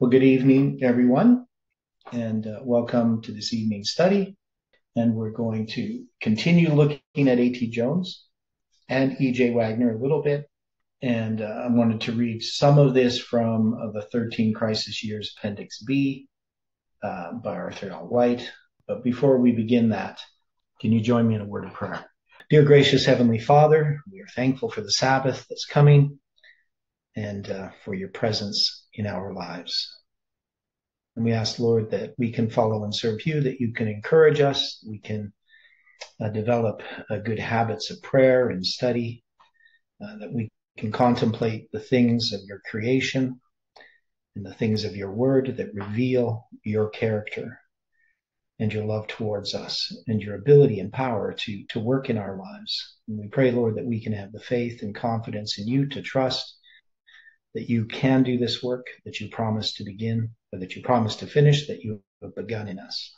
Well, good evening, everyone, and uh, welcome to this evening's study. And we're going to continue looking at A.T. Jones and E.J. Waggoner a little bit. And uh, I wanted to read some of this from uh, the 13 Crisis Years Appendix B uh, by Arthur L. White. But before we begin that, can you join me in a word of prayer? Dear gracious Heavenly Father, we are thankful for the Sabbath that's coming and uh, for your presence in our lives. And we ask, Lord, that we can follow and serve you, that you can encourage us, we can uh, develop uh, good habits of prayer and study, uh, that we can contemplate the things of your creation and the things of your word that reveal your character and your love towards us and your ability and power to, to work in our lives. And we pray, Lord, that we can have the faith and confidence in you to trust that you can do this work that you promised to begin, or that you promised to finish, that you have begun in us.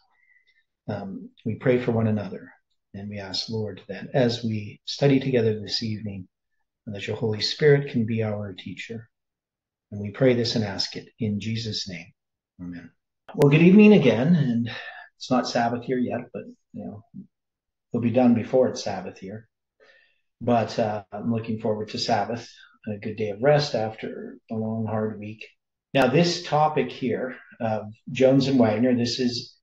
Um, we pray for one another, and we ask, Lord, that as we study together this evening, that your Holy Spirit can be our teacher. And we pray this and ask it in Jesus' name. Amen. Well, good evening again, and it's not Sabbath here yet, but you know, it'll be done before it's Sabbath here. But uh, I'm looking forward to Sabbath a good day of rest after a long, hard week. Now, this topic here, uh, Jones and Waggoner, this is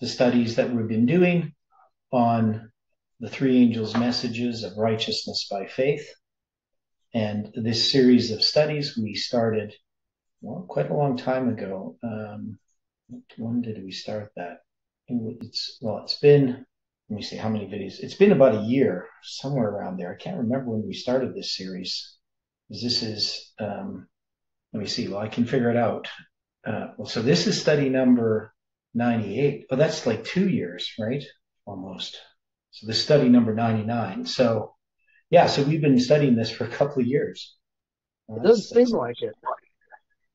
the studies that we've been doing on the three angels' messages of righteousness by faith. And this series of studies we started, well, quite a long time ago. Um, when did we start that? It's, well, it's been let me see how many videos. It's been about a year, somewhere around there. I can't remember when we started this series this is, um, let me see, well, I can figure it out. Uh, well, so this is study number 98. Oh, that's like two years, right? Almost. So this study number 99. So yeah, so we've been studying this for a couple of years. It doesn't seem like it.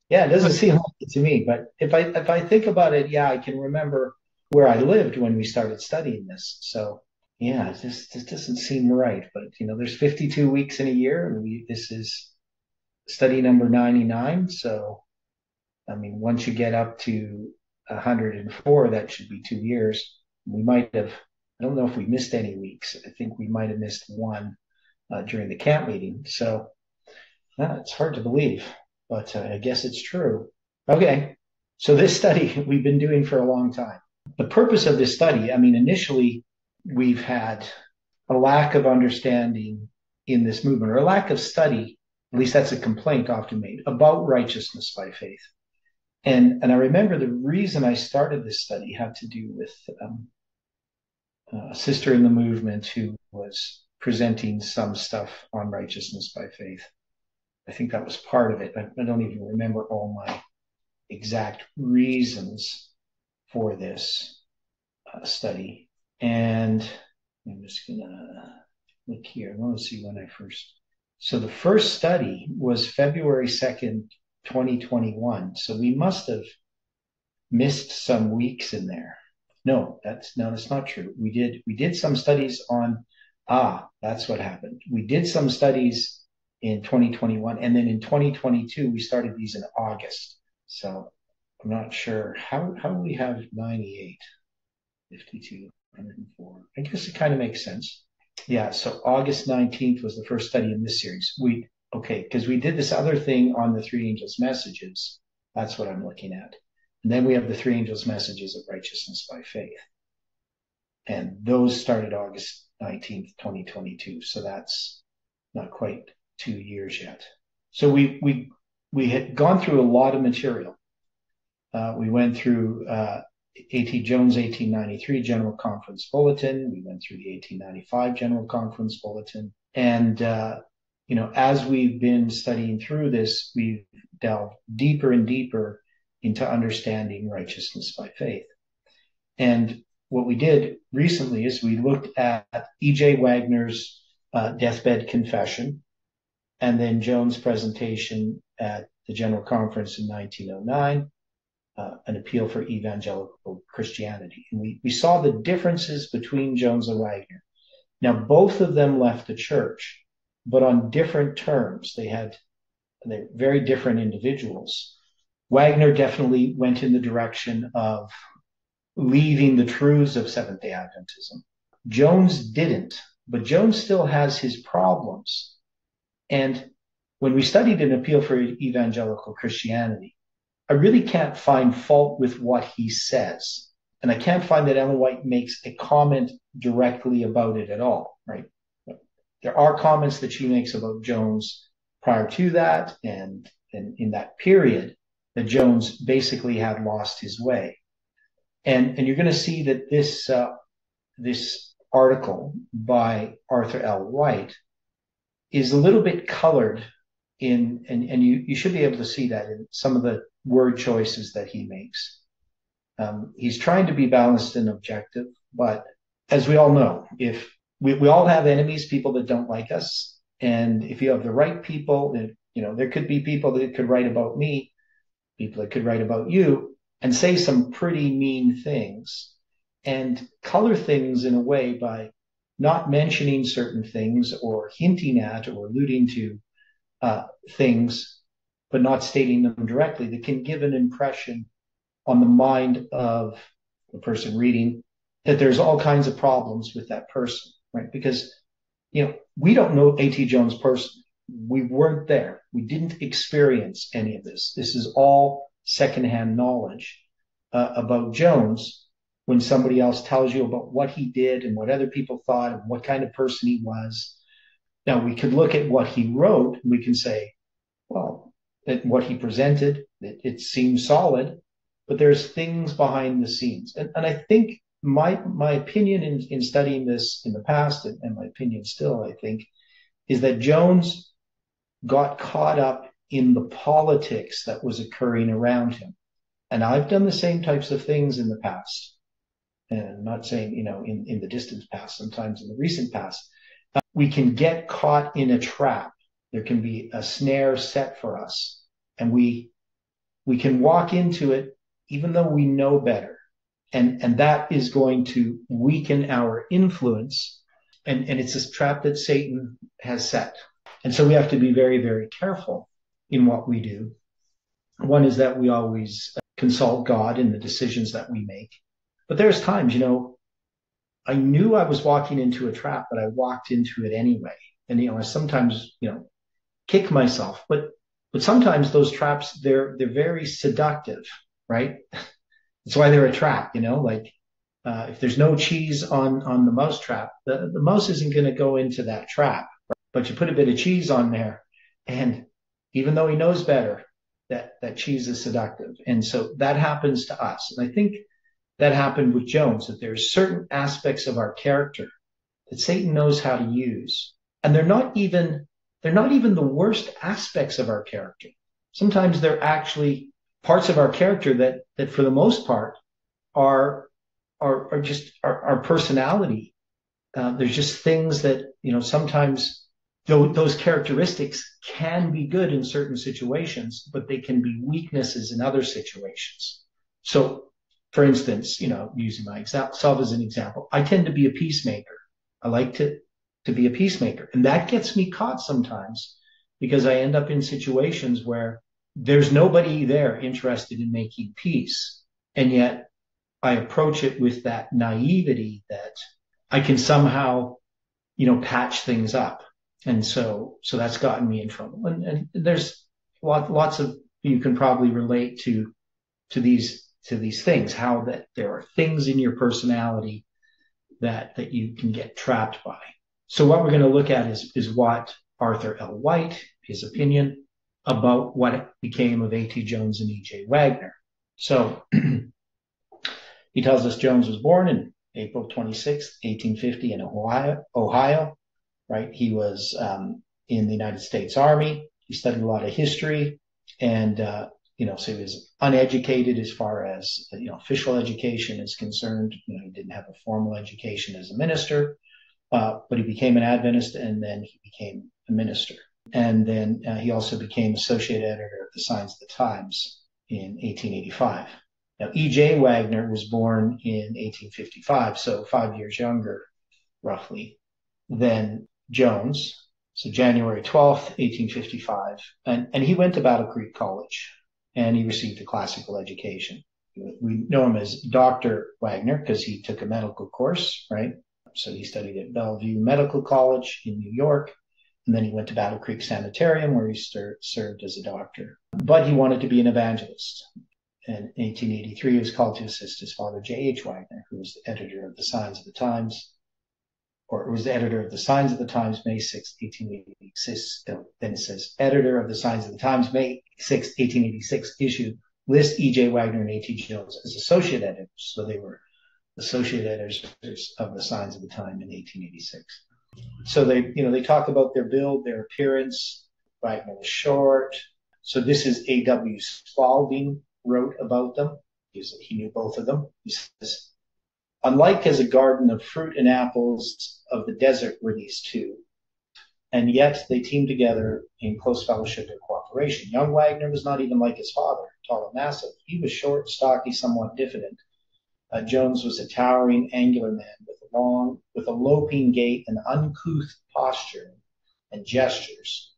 Yeah, it doesn't seem like it to me. But if I if I think about it, yeah, I can remember where I lived when we started studying this. So yeah, just this doesn't seem right. But you know, there's 52 weeks in a year, and we this is study number 99. So, I mean, once you get up to 104, that should be two years. We might have. I don't know if we missed any weeks. I think we might have missed one uh, during the camp meeting. So, uh, it's hard to believe, but uh, I guess it's true. Okay, so this study we've been doing for a long time. The purpose of this study, I mean, initially we've had a lack of understanding in this movement or a lack of study, at least that's a complaint often made, about righteousness by faith. And, and I remember the reason I started this study had to do with um, a sister in the movement who was presenting some stuff on righteousness by faith. I think that was part of it. I, I don't even remember all my exact reasons for this uh, study. And I'm just gonna look here. I want to see when I first. So the first study was February 2nd, 2021. So we must have missed some weeks in there. No, that's no, that's not true. We did we did some studies on ah, that's what happened. We did some studies in 2021, and then in 2022 we started these in August. So I'm not sure how how do we have 98, 52. 104. I guess it kind of makes sense. Yeah, so August 19th was the first study in this series. We okay, because we did this other thing on the three angels' messages. That's what I'm looking at. And then we have the three angels' messages of righteousness by faith. And those started August 19th, 2022. So that's not quite two years yet. So we we we had gone through a lot of material. Uh, we went through uh, A.T. Jones 1893 General Conference Bulletin. We went through the 1895 General Conference Bulletin. And, uh, you know, as we've been studying through this, we've delved deeper and deeper into understanding righteousness by faith. And what we did recently is we looked at E.J. Waggoner's uh, deathbed confession and then Jones' presentation at the General Conference in 1909 uh, an appeal for evangelical Christianity. And we, we saw the differences between Jones and Waggoner. Now, both of them left the church, but on different terms. They had they're very different individuals. Waggoner definitely went in the direction of leaving the truths of Seventh day Adventism. Jones didn't, but Jones still has his problems. And when we studied an appeal for evangelical Christianity, I really can't find fault with what he says. And I can't find that Ellen White makes a comment directly about it at all, right? There are comments that she makes about Jones prior to that and, and in that period that Jones basically had lost his way. And, and you're going to see that this, uh, this article by Arthur L. White is a little bit colored in, and, and you, you should be able to see that in some of the word choices that he makes. Um, he's trying to be balanced and objective, but as we all know, if we, we all have enemies, people that don't like us, and if you have the right people, you know, there could be people that could write about me, people that could write about you, and say some pretty mean things, and color things in a way by not mentioning certain things or hinting at or alluding to uh, things, but not stating them directly, that can give an impression on the mind of the person reading that there's all kinds of problems with that person, right? Because, you know, we don't know A.T. Jones personally. We weren't there. We didn't experience any of this. This is all secondhand knowledge uh, about Jones when somebody else tells you about what he did and what other people thought and what kind of person he was. Now we could look at what he wrote and we can say, well, that what he presented, it, it seems solid, but there's things behind the scenes. And, and I think my, my opinion in, in studying this in the past and, and my opinion still, I think, is that Jones got caught up in the politics that was occurring around him. And I've done the same types of things in the past. And I'm not saying, you know, in, in the distant past, sometimes in the recent past. We can get caught in a trap. There can be a snare set for us and we, we can walk into it even though we know better. And, and that is going to weaken our influence. And, and it's this trap that Satan has set. And so we have to be very, very careful in what we do. One is that we always consult God in the decisions that we make. But there's times, you know, I knew I was walking into a trap, but I walked into it anyway. And, you know, I sometimes, you know, kick myself, but, but sometimes those traps, they're, they're very seductive, right? That's why they're a trap, you know, like, uh, if there's no cheese on, on the mouse trap, the, the mouse isn't going to go into that trap, right? but you put a bit of cheese on there and even though he knows better, that, that cheese is seductive. And so that happens to us. And I think that happened with Jones, that there's certain aspects of our character that Satan knows how to use. And they're not even, they're not even the worst aspects of our character. Sometimes they're actually parts of our character that, that for the most part are, are, are just our, our personality. Uh, there's just things that, you know, sometimes those characteristics can be good in certain situations, but they can be weaknesses in other situations. So for instance, you know, using my myself as an example, I tend to be a peacemaker. I like to, to be a peacemaker. And that gets me caught sometimes because I end up in situations where there's nobody there interested in making peace. And yet I approach it with that naivety that I can somehow, you know, patch things up. And so, so that's gotten me in trouble. And, and there's lot, lots of, you can probably relate to, to these to these things, how that there are things in your personality that, that you can get trapped by. So what we're going to look at is, is what Arthur L. White, his opinion about what became of A.T. Jones and E.J. Waggoner. So he tells us Jones was born in April 26, 1850 in Ohio, Ohio, right? He was um, in the United States Army. He studied a lot of history and uh, you know, so he was uneducated as far as, you know, official education is concerned. You know, he didn't have a formal education as a minister, uh, but he became an Adventist and then he became a minister. And then uh, he also became associate editor of the Signs of the Times in 1885. Now, E.J. Waggoner was born in 1855, so five years younger, roughly, than Jones. So January 12th, 1855. And, and he went to Battle Creek College and he received a classical education. We know him as Dr. Waggoner because he took a medical course, right? So he studied at Bellevue Medical College in New York, and then he went to Battle Creek Sanitarium where he ser- served as a doctor. But he wanted to be an evangelist. In 1883, he was called to assist his father, J.H. Waggoner, who was the editor of the Signs of the Times, or was the editor of the Signs of the Times, May 6, 1886. Then it says, editor of the Signs of the Times, May 6, 1886 issue list E.J. Waggoner and A.T. Jones as associate editors. So they were associate editors of the Signs of the Time in 1886. So they, you know, they talk about their build, their appearance. Waggoner was short. So this is A.W. Spalding wrote about them. He knew both of them. He says, unlike as a garden of fruit and apples of the desert were these two, and yet they teamed together in close fellowship and cooperation. Young Waggoner was not even like his father, tall and massive. He was short, stocky, somewhat diffident. Uh, Jones was a towering, angular man with a long, with a loping gait and uncouth posture and gestures.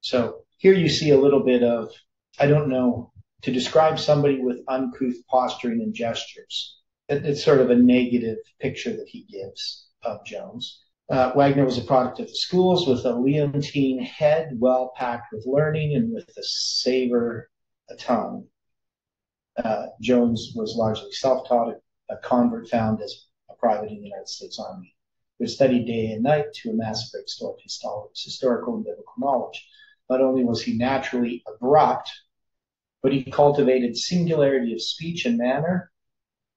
So here you see a little bit of, I don't know, to describe somebody with uncouth posturing and gestures. It, it's sort of a negative picture that he gives of Jones. Uh, Waggoner was a product of the schools with a leontine head, well packed with learning and with a saber a tongue. Uh, Jones was largely self-taught, a convert found as a private in the United States Army, who studied day and night to amass great historical and biblical knowledge. Not only was he naturally abrupt, but he cultivated singularity of speech and manner,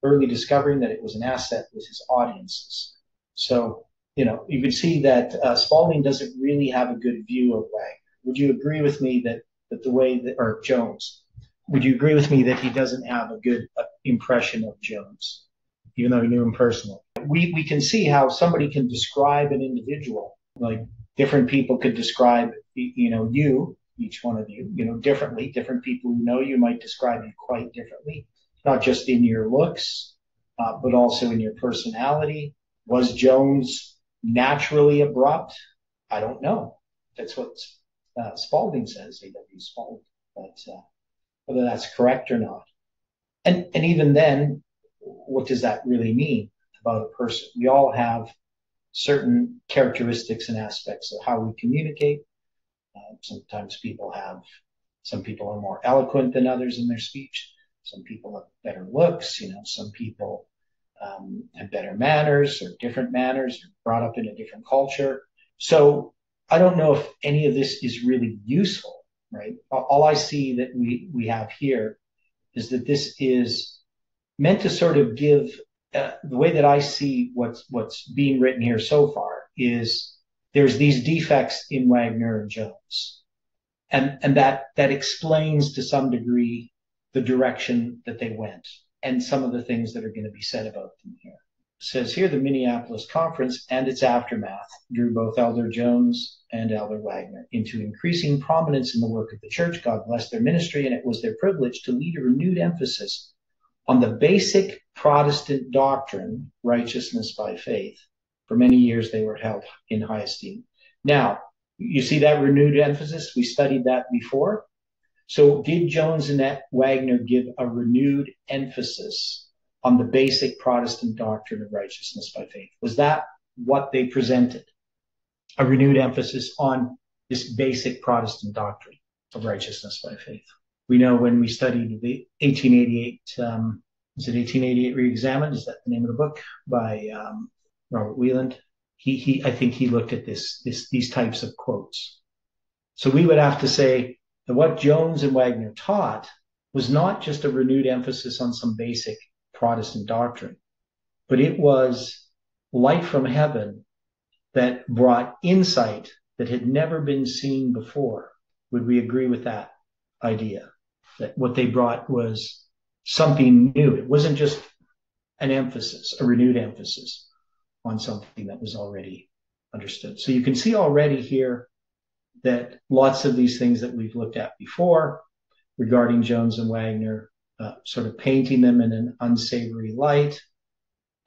early discovering that it was an asset with his audiences. So, you know, you can see that uh, Spalding doesn't really have a good view of Waggoner. Would you agree with me that, that the way that, or Jones, would you agree with me that he doesn't have a good uh, impression of Jones, even though he knew him personally? We, we can see how somebody can describe an individual, like different people could describe, you know, you, each one of you, you know, differently. Different people who know you might describe you quite differently, not just in your looks, uh, but also in your personality. Was Jones naturally abrupt? I don't know. That's what uh, Spalding says, A.W. Spalding. But uh, whether that's correct or not. And, and even then, what does that really mean about a person? We all have certain characteristics and aspects of how we communicate. Uh, sometimes people have, some people are more eloquent than others in their speech. Some people have better looks, you know, some people um, have better manners or different manners, brought up in a different culture. So I don't know if any of this is really useful right? All I see that we, we have here is that this is meant to sort of give uh, the way that I see what's what's being written here so far is there's these defects in Waggoner and Jones, and and that that explains to some degree the direction that they went and some of the things that are going to be said about them here says here the Minneapolis Conference and its aftermath drew both Elder Jones and Elder Waggoner into increasing prominence in the work of the church. God bless their ministry, and it was their privilege to lead a renewed emphasis on the basic Protestant doctrine, righteousness by faith. For many years, they were held in high esteem. Now, you see that renewed emphasis? We studied that before. So, did Jones and Waggoner give a renewed emphasis on the basic Protestant doctrine of righteousness by faith? Was that what they presented? A renewed emphasis on this basic Protestant doctrine of righteousness by faith. We know when we studied the 1888, um, is it 1888 Reexamined? Is that the name of the book by um, Robert Wieland? He, he, I think he looked at this, this, these types of quotes. So we would have to say that what Jones and Waggoner taught was not just a renewed emphasis on some basic Protestant doctrine, but it was light from heaven that brought insight that had never been seen before. Would we agree with that idea? That what they brought was something new. It wasn't just an emphasis, a renewed emphasis on something that was already understood. So you can see already here that lots of these things that we've looked at before regarding Jones and Waggoner uh, sort of painting them in an unsavory light,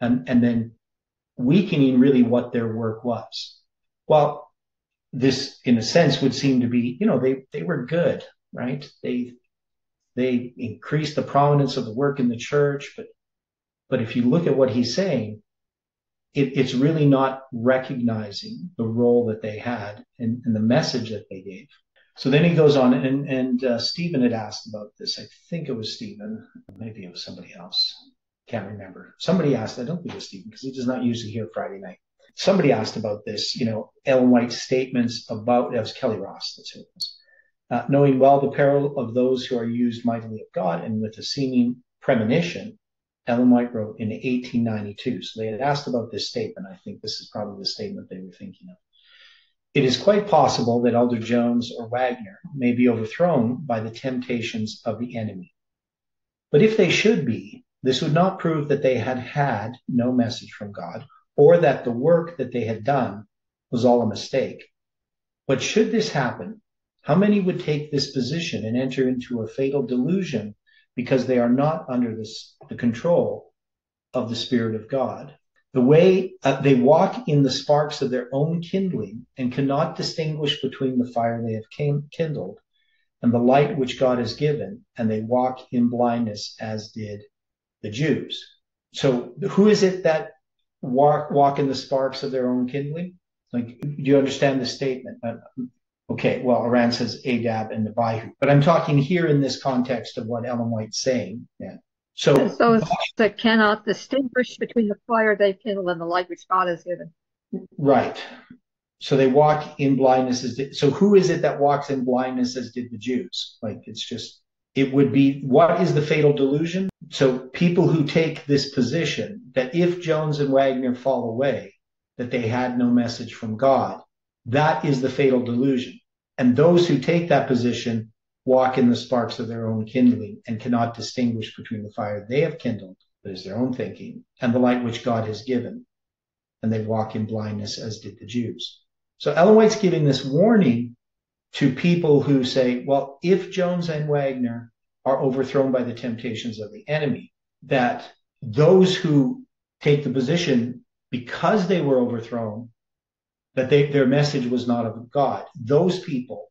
and, and then weakening really what their work was. Well, this, in a sense, would seem to be, you know, they, they were good, right? They, they increased the prominence of the work in the church. But, but if you look at what he's saying, it, it's really not recognizing the role that they had and, and, the message that they gave. So then he goes on, and, and uh, Stephen had asked about this. I think it was Stephen, maybe it was somebody else. Can't remember. Somebody asked. I don't think it was Stephen because he does not usually here Friday night. Somebody asked about this. You know, Ellen White's statements about it was Kelly Ross. That's who it was. Uh, knowing well the peril of those who are used mightily of God and with a seeming premonition Ellen White wrote in 1892. So they had asked about this statement. I think this is probably the statement they were thinking of. It is quite possible that Elder Jones or Waggoner may be overthrown by the temptations of the enemy. But if they should be, this would not prove that they had had no message from God or that the work that they had done was all a mistake. But should this happen, how many would take this position and enter into a fatal delusion because they are not under this, the control of the Spirit of God. The way uh, they walk in the sparks of their own kindling and cannot distinguish between the fire they have kindled and the light which God has given, and they walk in blindness as did the Jews. So who is it that walk, walk in the sparks of their own kindling? Like, do you understand the statement? Okay, well, Iran says Adab and the Abihu, but I'm talking here in this context of what Ellen White's saying. Yeah. So those that cannot distinguish between the fire they kindle and the light which God has given. Right. So they walk in blindness as did, so who is it that walks in blindness as did the Jews? Like it's just it would be what is the fatal delusion? So people who take this position that if Jones and Waggoner fall away, that they had no message from God, that is the fatal delusion. And those who take that position walk in the sparks of their own kindling and cannot distinguish between the fire they have kindled, that is their own thinking, and the light which God has given. And they walk in blindness as did the Jews. So Ellen White's giving this warning to people who say, well, if Jones and Waggoner are overthrown by the temptations of the enemy, that those who take the position because they were overthrown that they, their message was not of God, those people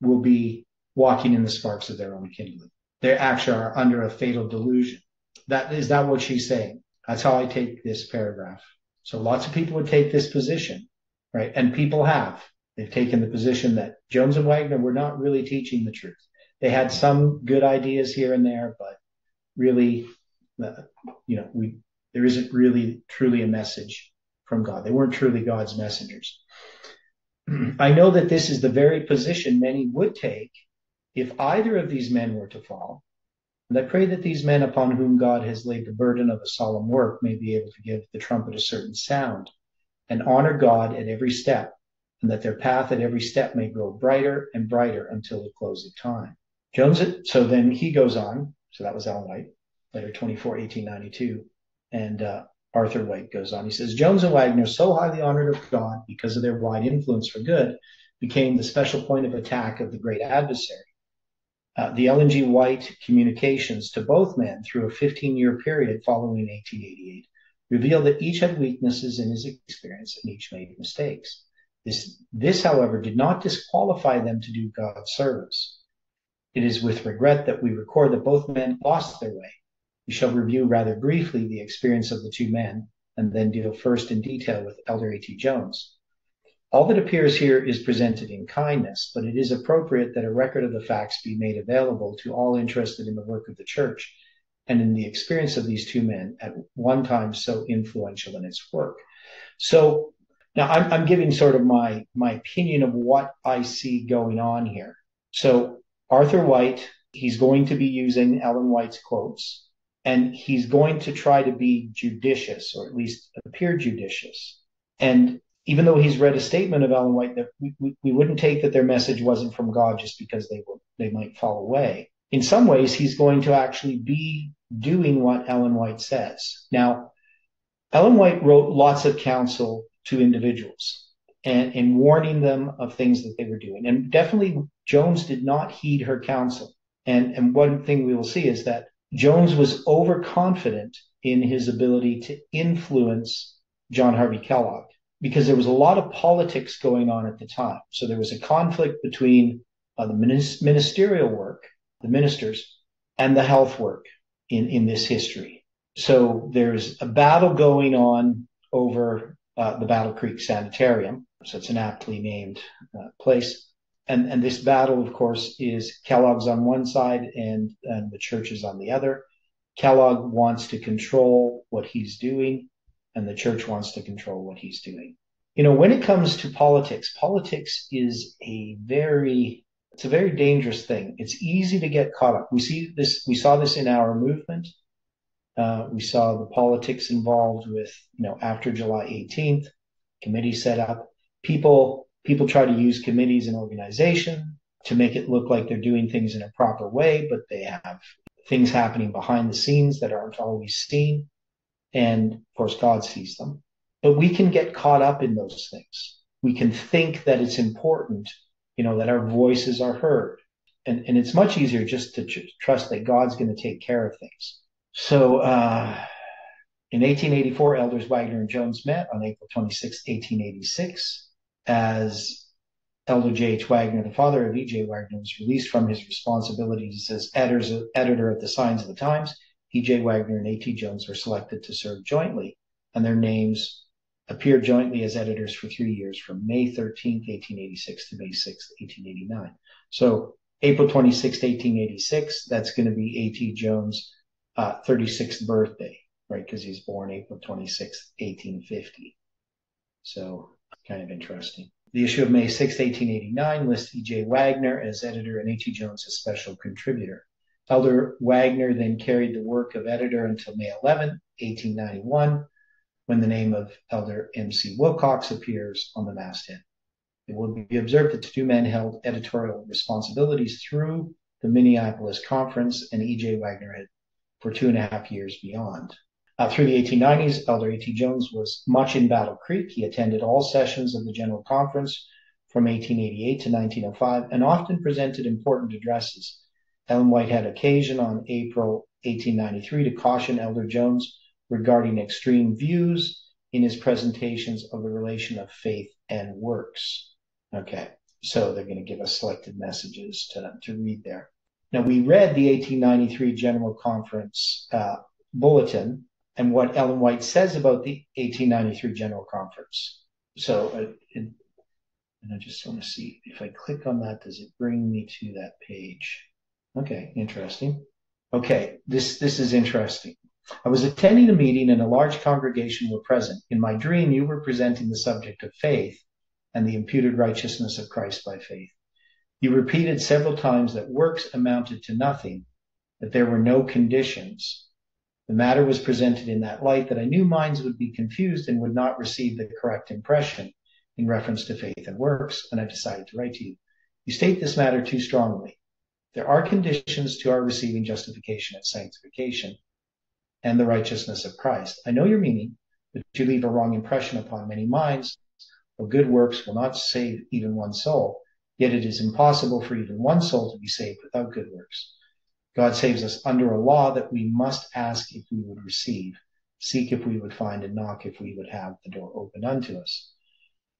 will be walking in the sparks of their own kindling. They actually are under a fatal delusion. That is that what she's saying. That's how I take this paragraph. So lots of people would take this position, right? And people have. They've taken the position that Jones and Waggoner were not really teaching the truth. They had some good ideas here and there, but really, uh, you know, we there isn't really truly a message from God. They weren't truly God's messengers. I know that this is the very position many would take if either of these men were to fall. And I pray that these men upon whom God has laid the burden of a solemn work may be able to give the trumpet a certain sound and honor God at every step, and that their path at every step may grow brighter and brighter until the close of time. Jones, so then he goes on. So that was Ellen White, letter 24, 1892. And uh, Arthur White goes on. He says, Jones and Waggoner, so highly honored of God because of their wide influence for good, became the special point of attack of the great adversary. Uh, the Ellen G. White communications to both men through a 15 year period following 1888 revealed that each had weaknesses in his experience and each made mistakes. This, this, however, did not disqualify them to do God's service. It is with regret that we record that both men lost their way we shall review rather briefly the experience of the two men and then deal first in detail with Elder A.T. Jones. All that appears here is presented in kindness, but it is appropriate that a record of the facts be made available to all interested in the work of the church and in the experience of these two men at one time so influential in its work. So now I'm, I'm giving sort of my, my opinion of what I see going on here. So Arthur White, he's going to be using Ellen White's quotes and he's going to try to be judicious or at least appear judicious. And even though he's read a statement of Ellen White that we, we, we wouldn't take that their message wasn't from God just because they will, they might fall away. In some ways, he's going to actually be doing what Ellen White says. Now, Ellen White wrote lots of counsel to individuals and in warning them of things that they were doing. And definitely Jones did not heed her counsel. And, and one thing we will see is that Jones was overconfident in his ability to influence John Harvey Kellogg because there was a lot of politics going on at the time. So there was a conflict between uh, the ministerial work, the ministers, and the health work in, in this history. So there's a battle going on over uh, the Battle Creek Sanitarium. So it's an aptly named uh, place. And, and this battle, of course, is Kellogg's on one side and, and the church is on the other. Kellogg wants to control what he's doing, and the church wants to control what he's doing. You know, when it comes to politics, politics is a very it's a very dangerous thing. It's easy to get caught up. We see this. We saw this in our movement. Uh, we saw the politics involved with, you know, after July 18th, committee set up. People people try to use committees and organization to make it look like they're doing things in a proper way, but they have things happening behind the scenes that aren't always seen. And of course, God sees them. But we can get caught up in those things. We can think that it's important you know, that our voices are heard. And, and it's much easier just to tr- trust that God's going to take care of things. So, uh, in 1884, Elders Waggoner and Jones met on April 26, 1886, as Elder J.H. Waggoner, the father of E.J. Waggoner, was released from his responsibilities as editor of the Signs of the Times. E.J. Waggoner and A.T. Jones were selected to serve jointly, and their names appeared jointly as editors for three years from May 13, 1886 to May 6, 1889. So April 26, 1886, that's going to be A.T. Jones' uh, 36th birthday, right? Because he's born April 26, 1850. So kind of interesting. The issue of May 6, 1889 lists E.J. Waggoner as editor and A.T. Jones as special contributor. Elder Waggoner then carried the work of editor until May 11, 1891 when the name of Elder M.C. Wilcox appears on the masthead. It will be observed that the two men held editorial responsibilities through the Minneapolis Conference and E.J. Waggoner had for two and a half years beyond. Uh, through the 1890s, Elder A.T. Jones was much in Battle Creek. He attended all sessions of the General Conference from 1888 to 1905 and often presented important addresses. Ellen White had occasion on April 1893 to caution Elder Jones regarding extreme views in his presentations of the relation of faith and works. Okay, so they're going to give us selected messages to, to read there. Now, we read the 1893 General Conference uh, bulletin and what Ellen White says about the 1893 General Conference. So, uh, it, and I just want to see if I click on that, does it bring me to that page? Okay, interesting. Okay, this this is interesting. I was attending a meeting and a large congregation were present. In my dream, you were presenting the subject of faith and the imputed righteousness of Christ by faith. You repeated several times that works amounted to nothing, that there were no conditions. The matter was presented in that light that I knew minds would be confused and would not receive the correct impression in reference to faith and works, and I decided to write to you. You state this matter too strongly. There are conditions to our receiving justification and sanctification and the righteousness of Christ. I know your meaning, but you leave a wrong impression upon many minds. For good works will not save even one soul, yet it is impossible for even one soul to be saved without good works. God saves us under a law that we must ask if we would receive, seek if we would find, and knock if we would have the door opened unto us.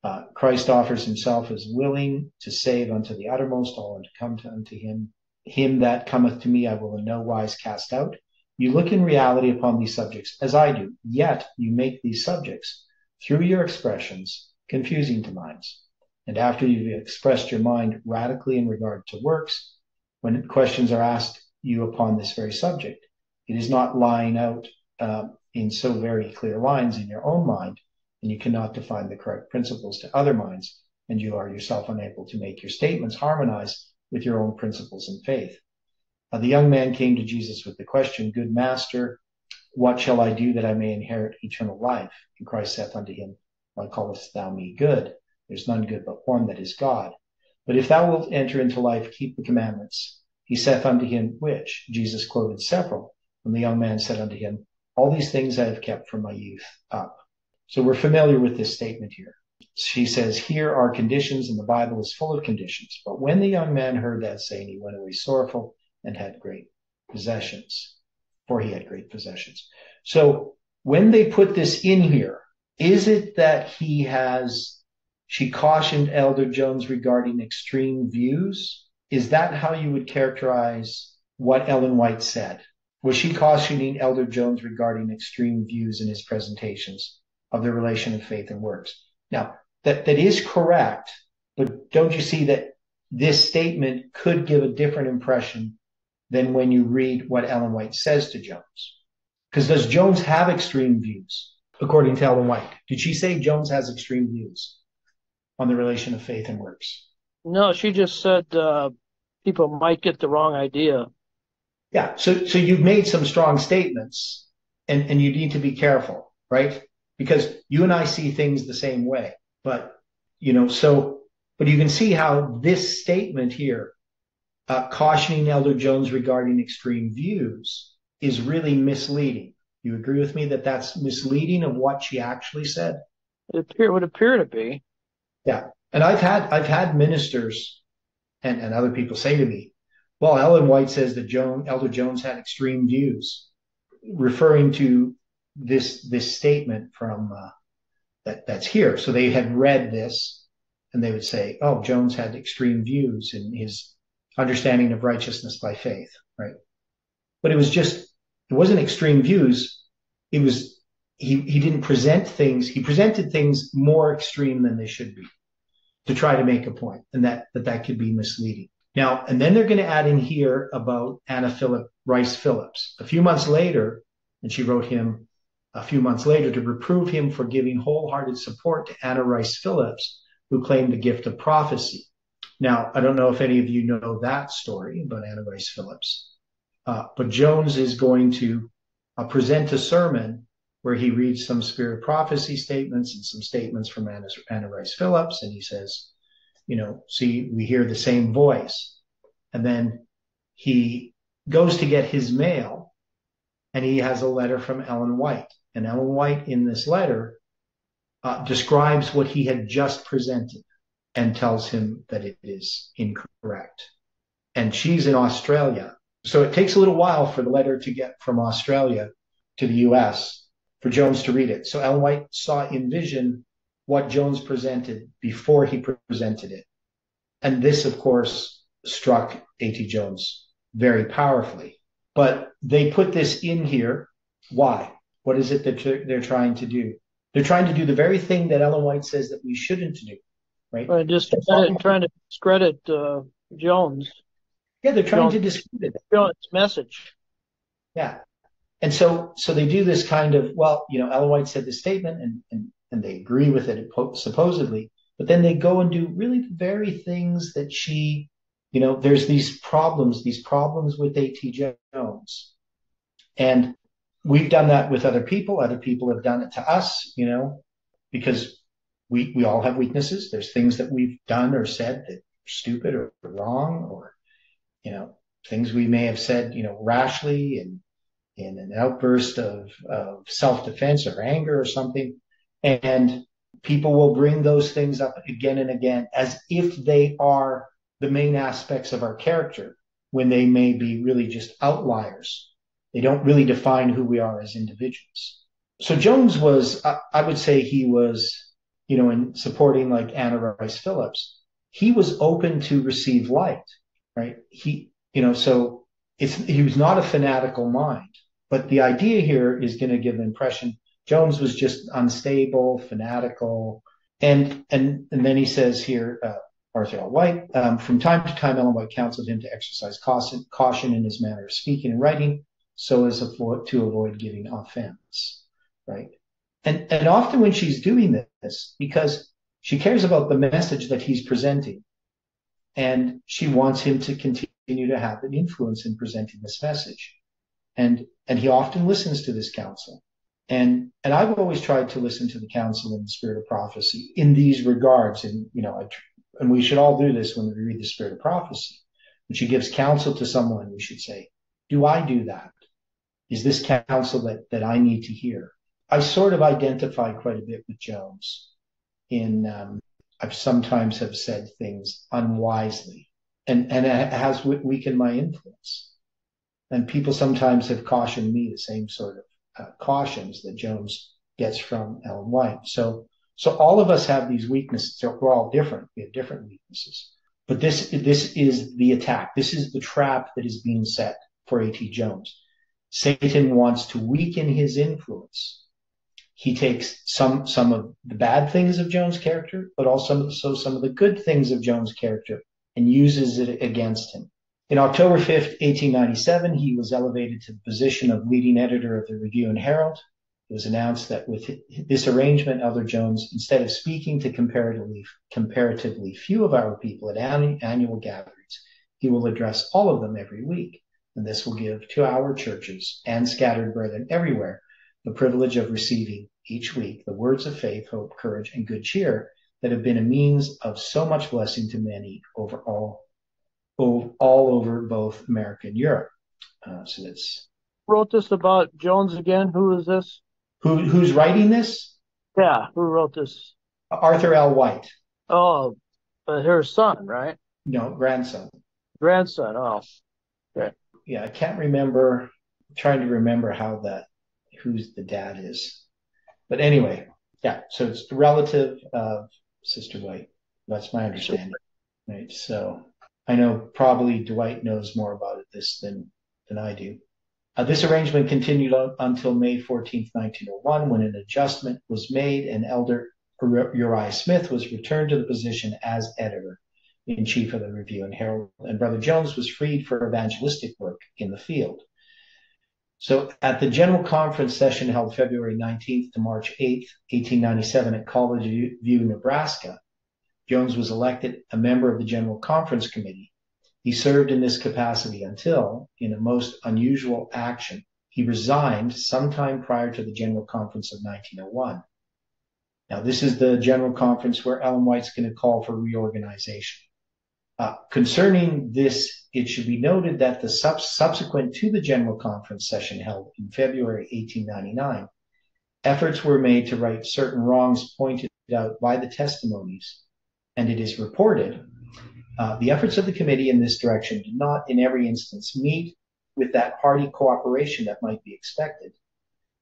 Uh, Christ offers himself as willing to save unto the uttermost all and to come to unto him. Him that cometh to me I will in no wise cast out. You look in reality upon these subjects as I do, yet you make these subjects, through your expressions, confusing to minds. And after you've expressed your mind radically in regard to works, when questions are asked you upon this very subject, it is not lying out uh, in so very clear lines in your own mind, and you cannot define the correct principles to other minds, and you are yourself unable to make your statements harmonize with your own principles and faith. Uh, the young man came to Jesus with the question, Good master, what shall I do that I may inherit eternal life? And Christ saith unto him, Why callest thou me good? There's none good but one that is God. But if thou wilt enter into life, keep the commandments. He saith unto him, Which? Jesus quoted several. And the young man said unto him, All these things I have kept from my youth up. So we're familiar with this statement here. She says, Here are conditions, and the Bible is full of conditions. But when the young man heard that saying, he went away sorrowful and had great possessions, for he had great possessions. So when they put this in here, is it that he has, she cautioned Elder Jones regarding extreme views? Is that how you would characterize what Ellen White said. Was she cautioning Elder Jones regarding extreme views in his presentations of the relation of faith and works? Now, that, that is correct, but don't you see that this statement could give a different impression than when you read what Ellen White says to Jones? Because does Jones have extreme views, according to Ellen White? Did she say Jones has extreme views on the relation of faith and works? No, she just said uh, people might get the wrong idea. Yeah. So, so you've made some strong statements and, and you need to be careful, right? Because you and I see things the same way, but you know, so, but you can see how this statement here, uh, cautioning Elder Jones regarding extreme views is really misleading. You agree with me that that's misleading of what she actually said? It appear, would appear to be. Yeah. And I've had, I've had ministers and, and other people say to me, well, Ellen White says that Joan, Elder Jones had extreme views, referring to this this statement from uh, that that's here. So they had read this, and they would say, "Oh, Jones had extreme views in his understanding of righteousness by faith." Right? But it was just it wasn't extreme views. It was he he didn't present things. He presented things more extreme than they should be to try to make a point, and that that that could be misleading. Now, and then they're going to add in here about Anna Phillip Rice Phillips. A few months later, and she wrote him a few months later to reprove him for giving wholehearted support to Anna Rice Phillips, who claimed the gift of prophecy. Now, I don't know if any of you know that story about Anna Rice Phillips, uh, but Jones is going to uh, present a sermon where he reads some spirit prophecy statements and some statements from Anna, Anna Rice Phillips, and he says, you know, see, we hear the same voice. And then he goes to get his mail and he has a letter from Ellen White. And Ellen White in this letter uh, describes what he had just presented and tells him that it is incorrect. And she's in Australia. So it takes a little while for the letter to get from Australia to the US for Jones to read it. So Ellen White saw in vision what Jones presented before he presented it. And this, of course, struck A.T. Jones very powerfully. But they put this in here. Why? What is it that they're trying to do? They're trying to do the very thing that Ellen White says that we shouldn't do, right? Right, just trying, to discredit uh, Jones. Yeah, they're trying Jones, to discredit Jones' message. Yeah, and so so they do this kind of well, you know, Ellen White said this statement, and and and they agree with it supposedly, but then they go and do really the very things that she, you know, there's these problems, these problems with A.T. Jones. And we've done that with other people. Other people have done it to us, you know, because we, we all have weaknesses. There's things that we've done or said that are stupid or wrong or, you know, things we may have said, you know, rashly and in an outburst of, of self-defense or anger or something. And people will bring those things up again and again as if they are the main aspects of our character when they may be really just outliers. They don't really define who we are as individuals. So Jones was, I would say he was, you know, in supporting like Anna Rice Phillips, he was open to receive light, right? He, you know, so it's, he was not a fanatical mind, but the idea here is going to give the impression Jones was just unstable, fanatical, and and and then he says here, uh, Arthur L. White, um, from time to time, Ellen White counseled him to exercise caution, caution in his manner of speaking and writing, so as to avoid giving offense, right? And and often when she's doing this, because she cares about the message that he's presenting, and she wants him to continue to have an influence in presenting this message, and and he often listens to this counsel. And and I've always tried to listen to the counsel in the spirit of prophecy in these regards. And you know, and we should all do this when we read the spirit of prophecy. When she gives counsel to someone, we should say, "Do I do that? Is this counsel that that I need to hear?" I sort of identify quite a bit with Jones. In um, I've sometimes have said things unwisely, and and it has weakened my influence. And people sometimes have cautioned me the same sort of uh, cautions that Jones gets from Ellen White. So, so all of us have these weaknesses. We're all different. We have different weaknesses. But this, this is the attack. This is the trap that is being set. for A.T. Jones. Satan wants to weaken his influence. He takes some some of the bad things of Jones' character, but also some of the good things of Jones' character, and uses it against him. In October 5, 1897, he was elevated to the position of leading editor of the Review and Herald. It was announced that with this arrangement, Elder Jones, instead of speaking to comparatively, comparatively few of our people at annual gatherings, he will address all of them every week. And this will give to our churches and scattered brethren everywhere the privilege of receiving each week the words of faith, hope, courage, and good cheer that have been a means of so much blessing to many over all, all over both America and Europe. Uh, so that's wrote this about Jones again. Who is this? Who who's writing this? Yeah, who wrote this? Arthur L. White. Oh, but her son, right? No, grandson. Grandson. Oh, okay. Yeah, I can't remember. I'm trying to remember how that who's the dad is, but anyway, yeah. So it's the relative of Sister White. That's my understanding. Right. So I know probably Dwight knows more about it this than than I do. Uh, this arrangement continued until May 14, 1901, when an adjustment was made and Elder Uriah Smith was returned to the position as editor in chief of the Review and Herald, and Brother Jones was freed for evangelistic work in the field. So at the General Conference session held February 19th to March 8th, 1897 at College View, Nebraska, Jones was elected a member of the General Conference Committee he served in this capacity until, in a most unusual action, he resigned sometime prior to the General Conference of 1901. Now, this is the General Conference where Ellen White's going to call for reorganization. Uh, concerning this, it should be noted that the sub- subsequent to the General Conference session held in February 1899, efforts were made to right certain wrongs pointed out by the testimonies, and it is reported uh, the efforts of the committee in this direction did not, in every instance, meet with that hearty cooperation that might be expected.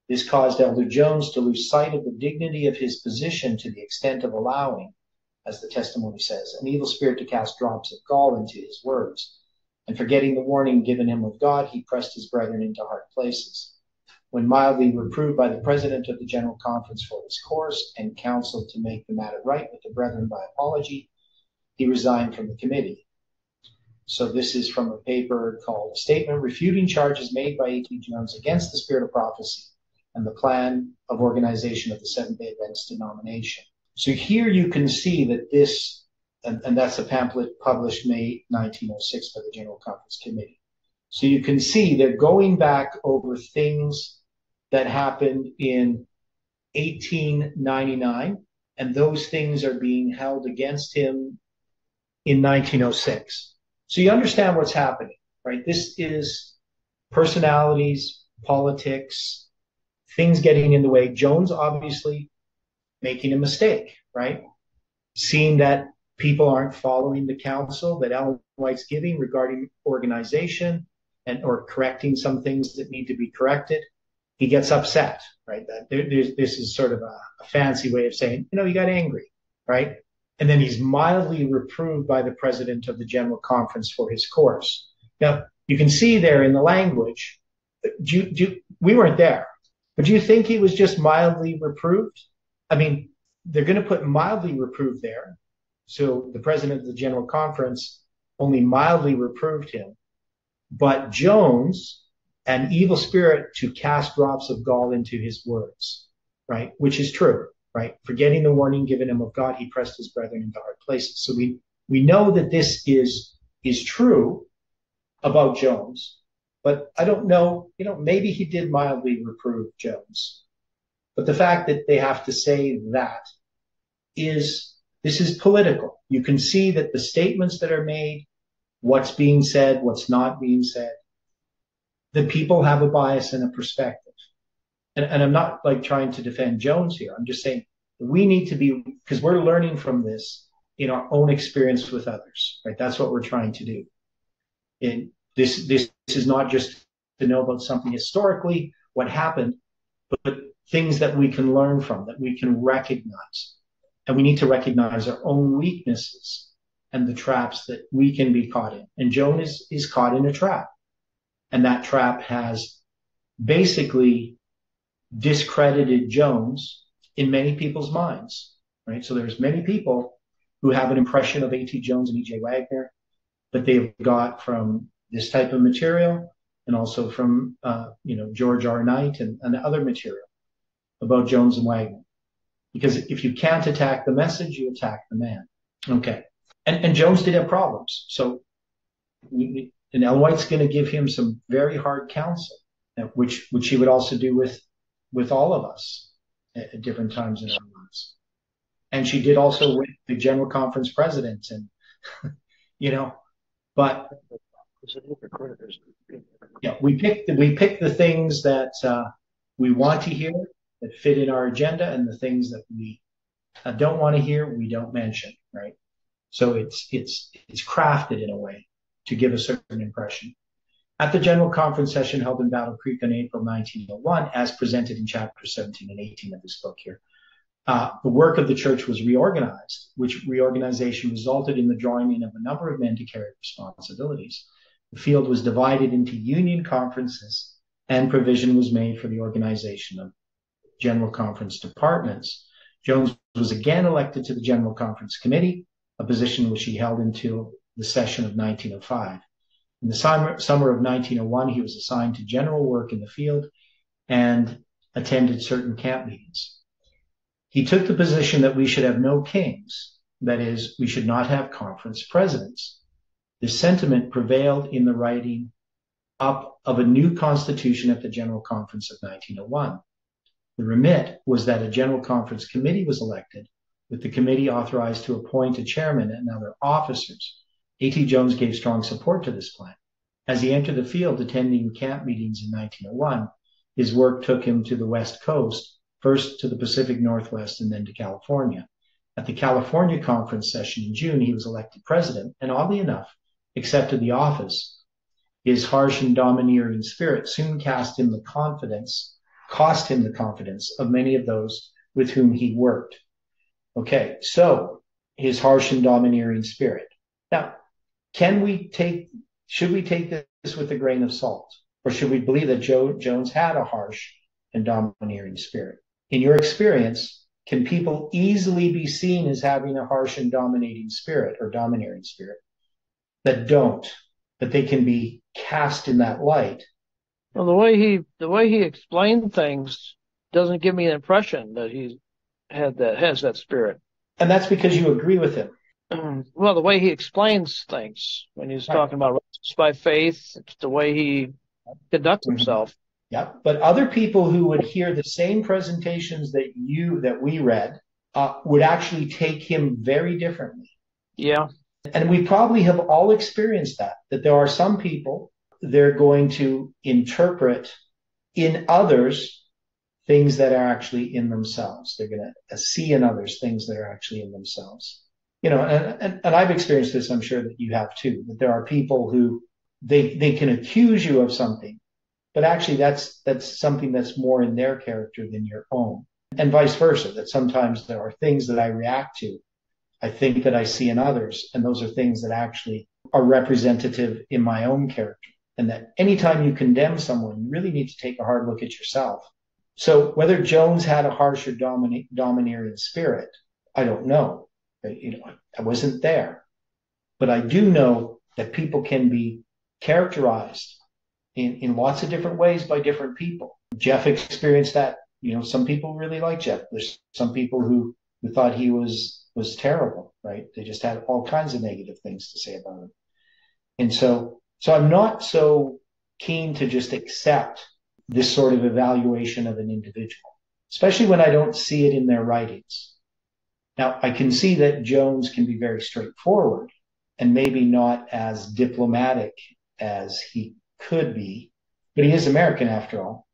This caused Elder Jones to lose sight of the dignity of his position to the extent of allowing, as the testimony says, an evil spirit to cast drops of gall into his words. And forgetting the warning given him of God, he pressed his brethren into hard places. When mildly reproved by the president of the General Conference for his course and counseled to make the matter right with the brethren by apology, he resigned from the committee. So this is from a paper called a Statement Refuting Charges Made by A.T. Jones Against the Spirit of Prophecy and the Plan of Organization of the Seventh-day Adventist Denomination. So here you can see that this, and, and that's a pamphlet published May 1906 by the General Conference Committee. So you can see they're going back over things that happened in 1899, and those things are being held against him in 1906. So you understand what's happening, right? This is personalities, politics, things getting in the way. Jones obviously making a mistake, right? Seeing that people aren't following the counsel that Ellen White's giving regarding organization and or correcting some things that need to be corrected, he gets upset, right? That there, this is sort of a, a fancy way of saying, you know, he got angry, right? and then he's mildly reproved by the president of the General Conference for his course. Now, you can see there in the language, do you, do, we weren't there, but do you think he was just mildly reproved? I mean, they're going to put mildly reproved there. So the president of the General Conference only mildly reproved him. But Jones, an evil spirit to cast drops of gall into his words, right? Which is true right? Forgetting the warning given him of God, he pressed his brethren into hard places. So we, we know that this is, is true about Jones, but I don't know, you know, maybe he did mildly reprove Jones. But the fact that they have to say that is, this is political. You can see that the statements that are made, what's being said, what's not being said, the people have a bias and a perspective and, and I'm not like trying to defend Jones here. I'm just saying we need to be because we're learning from this in our own experience with others, right? That's what we're trying to do. And this this, this is not just to know about something historically, what happened, but, but things that we can learn from, that we can recognize. And we need to recognize our own weaknesses and the traps that we can be caught in. And Joan is, is caught in a trap. And that trap has basically discredited Jones in many people's minds, right? So there's many people who have an impression of A.T. Jones and E.J. Waggoner that they've got from this type of material and also from, uh, you know, George R. Knight and, and other material about Jones and Waggoner. Because if you can't attack the message, you attack the man. Okay. And, and Jones did have problems. So, we, and Ellen White's going to give him some very hard counsel, which, which he would also do with, with all of us at, at different times in our lives. And she did also with the General Conference president and, you know, but yeah, we pick the, we pick the things that uh, we want to hear that fit in our agenda, and the things that we uh, don't want to hear, we don't mention. Right. So it's it's it's crafted in a way to give a certain impression. At the General Conference session held in Battle Creek on April 1901, as presented in chapter 17 and 18 of this book here, uh, the work of the church was reorganized, which reorganization resulted in the drawing in of a number of men to carry responsibilities. The field was divided into union conferences, and provision was made for the organization of General Conference departments. Jones was again elected to the General Conference Committee, a position which he held until the session of 1905. In the summer, summer of 1901, he was assigned to general work in the field and attended certain camp meetings. He took the position that we should have no kings, that is, we should not have conference presidents. This sentiment prevailed in the writing up of a new constitution at the General Conference of 1901. The remit was that a General Conference committee was elected, with the committee authorized to appoint a chairman and other officers. A.T. Jones gave strong support to this plan. As he entered the field attending camp meetings in 1901, his work took him to the West Coast, first to the Pacific Northwest and then to California. At the California conference session in June, he was elected president and oddly enough, accepted the office. His harsh and domineering spirit soon cast him the confidence, cost him the confidence of many of those with whom he worked. Okay, so his harsh and domineering spirit. Now, can we take, should we take this with a grain of salt? Or should we believe that Joe Jones had a harsh and domineering spirit? In your experience, can people easily be seen as having a harsh and dominating spirit or domineering spirit? that don't, but they can be cast in that light. Well, the way he the way he explained things doesn't give me an impression that he had that has that spirit. And that's because you agree with him. Well, the way he explains things when he's right. talking about by faith, it's the way he conducts mm-hmm. himself. Yeah, but other people who would hear the same presentations that you that we read uh, would actually take him very differently. Yeah, and we probably have all experienced that, that there are some people, they're going to interpret in others things that are actually in themselves. They're going to uh, see in others things that are actually in themselves. You know, and, and, and I've experienced this, I'm sure that you have too, that there are people who they, they can accuse you of something, but actually that's, that's something that's more in their character than your own. And vice versa, that sometimes there are things that I react to I think that I see in others. And those are things that actually are representative in my own character. And that anytime you condemn someone, you really need to take a hard look at yourself. So whether Jones had a harsher domine- domineering spirit, I don't know. You know, I wasn't there. But I do know that people can be characterized in, in lots of different ways by different people. Jeff experienced that. You know, some people really like Jeff. There's some people who, who thought he was was terrible, right? They just had all kinds of negative things to say about him. And so, so I'm not so keen to just accept this sort of evaluation of an individual, especially when I don't see it in their writings. Now, I can see that Jones can be very straightforward and maybe not as diplomatic as he could be, but he is American after all.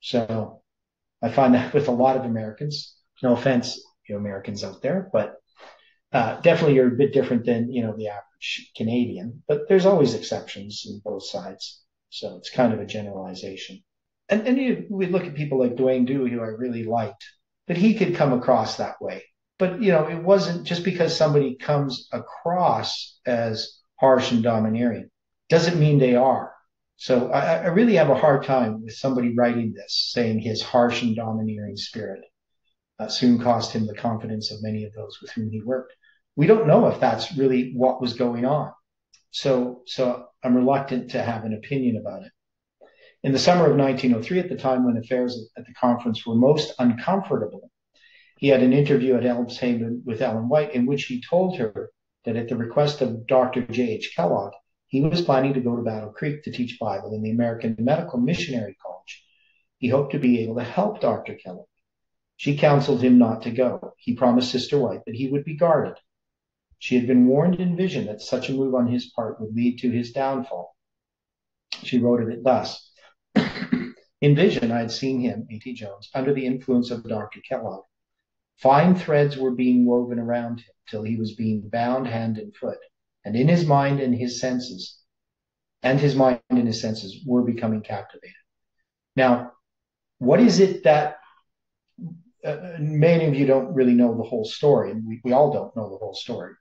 So I find that with a lot of Americans, no offense, you Americans out there, but uh, definitely you're a bit different than you know the average Canadian, but there's always exceptions in both sides. So it's kind of a generalization. And you, we look at people like Dwayne Dewey, who I really liked, but he could come across that way. But you know, it wasn't just because somebody comes across as harsh and domineering doesn't mean they are. So I, I really have a hard time with somebody writing this, saying his harsh and domineering spirit uh, soon cost him the confidence of many of those with whom he worked. We don't know if that's really what was going on. So, so I'm reluctant to have an opinion about it. In the summer of 1903, at the time when affairs at the conference were most uncomfortable, he had an interview at Elmshaven with Ellen White in which he told her that at the request of Dr. J.H. Kellogg, he was planning to go to Battle Creek to teach Bible in the American Medical Missionary College. He hoped to be able to help Dr. Kellogg. She counseled him not to go. He promised Sister White that he would be guarded. She had been warned in vision that such a move on his part would lead to his downfall. She wrote of it thus. In vision, I had seen him, A.T. Jones, under the influence of Dr. Kellogg. Fine threads were being woven around him till he was being bound hand and foot, and in his mind and his senses, and his mind and his senses were becoming captivated. Now, what is it that uh, many of you don't really know the whole story, and we, we all don't know the whole story.